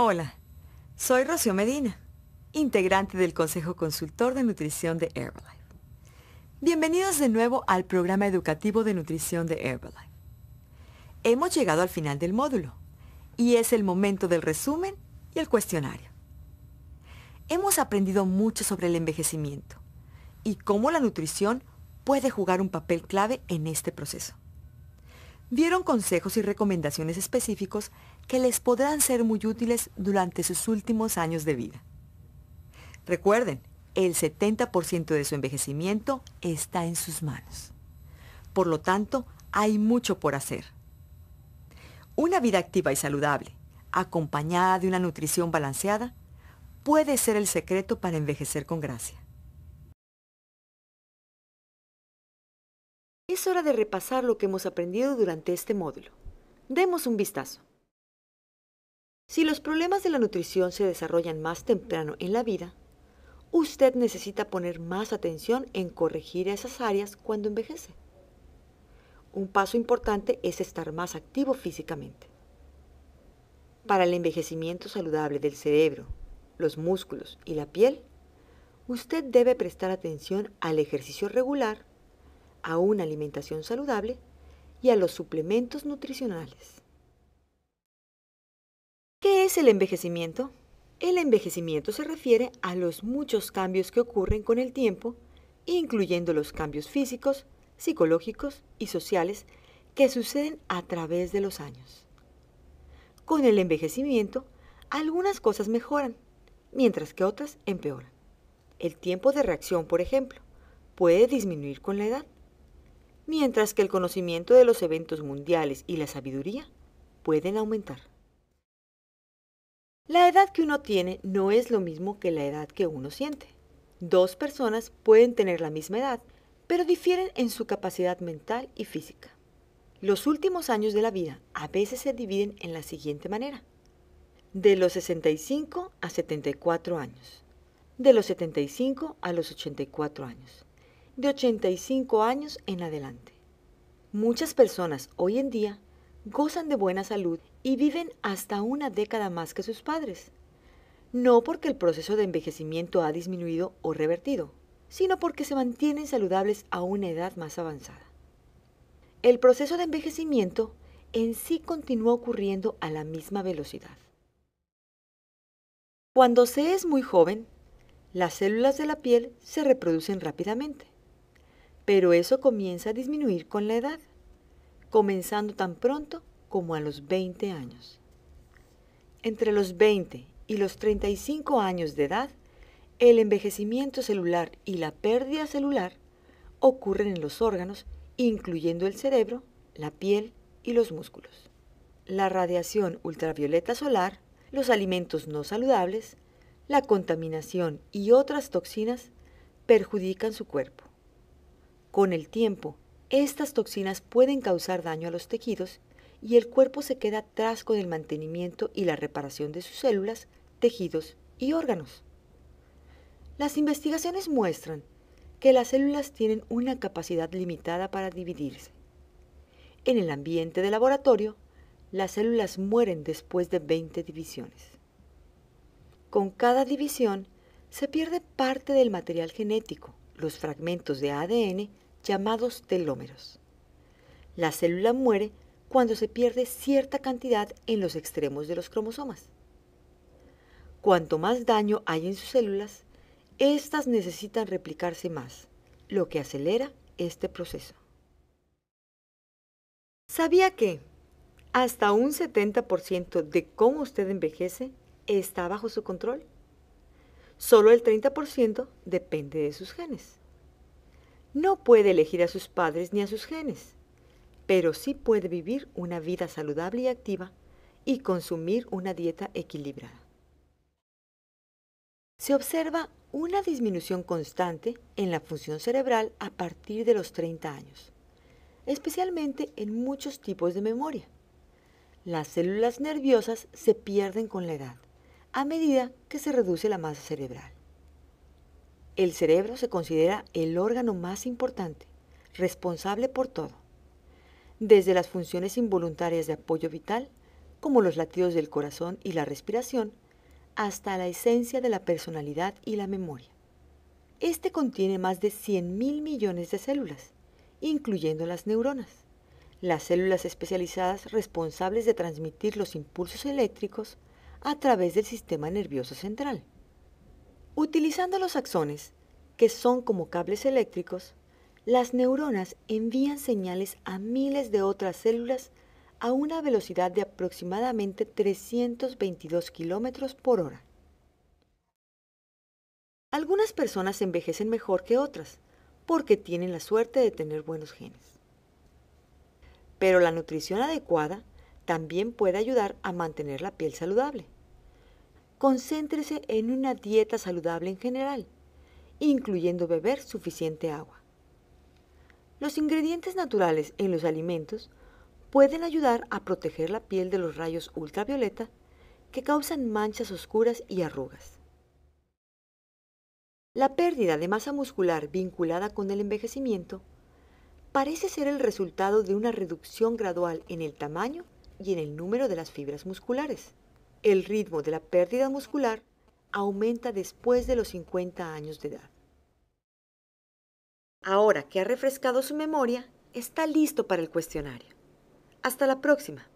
Hola, soy Rocío Medina, integrante del Consejo Consultor de Nutrición de Herbalife. Bienvenidos de nuevo al programa educativo de nutrición de Herbalife. Hemos llegado al final del módulo y es el momento del resumen y el cuestionario. Hemos aprendido mucho sobre el envejecimiento y cómo la nutrición puede jugar un papel clave en este proceso. Vieron consejos y recomendaciones específicos que les podrán ser muy útiles durante sus últimos años de vida. Recuerden, el 70% de su envejecimiento está en sus manos. Por lo tanto, hay mucho por hacer. Una vida activa y saludable, acompañada de una nutrición balanceada, puede ser el secreto para envejecer con gracia. Es hora de repasar lo que hemos aprendido durante este módulo. Demos un vistazo. Si los problemas de la nutrición se desarrollan más temprano en la vida, usted necesita poner más atención en corregir esas áreas cuando envejece. Un paso importante es estar más activo físicamente. Para el envejecimiento saludable del cerebro, los músculos y la piel, usted debe prestar atención al ejercicio regular a una alimentación saludable y a los suplementos nutricionales. ¿Qué es el envejecimiento? El envejecimiento se refiere a los muchos cambios que ocurren con el tiempo, incluyendo los cambios físicos, psicológicos y sociales que suceden a través de los años. Con el envejecimiento, algunas cosas mejoran, mientras que otras empeoran. El tiempo de reacción, por ejemplo, puede disminuir con la edad mientras que el conocimiento de los eventos mundiales y la sabiduría pueden aumentar. La edad que uno tiene no es lo mismo que la edad que uno siente. Dos personas pueden tener la misma edad, pero difieren en su capacidad mental y física. Los últimos años de la vida a veces se dividen en la siguiente manera. De los 65 a 74 años. De los 75 a los 84 años de 85 años en adelante. Muchas personas hoy en día gozan de buena salud y viven hasta una década más que sus padres. No porque el proceso de envejecimiento ha disminuido o revertido, sino porque se mantienen saludables a una edad más avanzada. El proceso de envejecimiento en sí continúa ocurriendo a la misma velocidad. Cuando se es muy joven, las células de la piel se reproducen rápidamente pero eso comienza a disminuir con la edad, comenzando tan pronto como a los 20 años. Entre los 20 y los 35 años de edad, el envejecimiento celular y la pérdida celular ocurren en los órganos, incluyendo el cerebro, la piel y los músculos. La radiación ultravioleta solar, los alimentos no saludables, la contaminación y otras toxinas perjudican su cuerpo. Con el tiempo, estas toxinas pueden causar daño a los tejidos y el cuerpo se queda atrás con el mantenimiento y la reparación de sus células, tejidos y órganos. Las investigaciones muestran que las células tienen una capacidad limitada para dividirse. En el ambiente de laboratorio, las células mueren después de 20 divisiones. Con cada división se pierde parte del material genético, los fragmentos de ADN llamados telómeros. La célula muere cuando se pierde cierta cantidad en los extremos de los cromosomas. Cuanto más daño hay en sus células, éstas necesitan replicarse más, lo que acelera este proceso. ¿Sabía que hasta un 70% de cómo usted envejece está bajo su control? Solo el 30% depende de sus genes. No puede elegir a sus padres ni a sus genes, pero sí puede vivir una vida saludable y activa y consumir una dieta equilibrada. Se observa una disminución constante en la función cerebral a partir de los 30 años, especialmente en muchos tipos de memoria. Las células nerviosas se pierden con la edad a medida que se reduce la masa cerebral. El cerebro se considera el órgano más importante, responsable por todo, desde las funciones involuntarias de apoyo vital, como los latidos del corazón y la respiración, hasta la esencia de la personalidad y la memoria. Este contiene más de 100 mil millones de células, incluyendo las neuronas, las células especializadas responsables de transmitir los impulsos eléctricos a través del sistema nervioso central. Utilizando los axones, que son como cables eléctricos, las neuronas envían señales a miles de otras células a una velocidad de aproximadamente 322 kilómetros por hora. Algunas personas envejecen mejor que otras porque tienen la suerte de tener buenos genes. Pero la nutrición adecuada también puede ayudar a mantener la piel saludable. Concéntrese en una dieta saludable en general, incluyendo beber suficiente agua. Los ingredientes naturales en los alimentos pueden ayudar a proteger la piel de los rayos ultravioleta que causan manchas oscuras y arrugas. La pérdida de masa muscular vinculada con el envejecimiento parece ser el resultado de una reducción gradual en el tamaño y en el número de las fibras musculares. El ritmo de la pérdida muscular aumenta después de los 50 años de edad. Ahora que ha refrescado su memoria, está listo para el cuestionario. Hasta la próxima.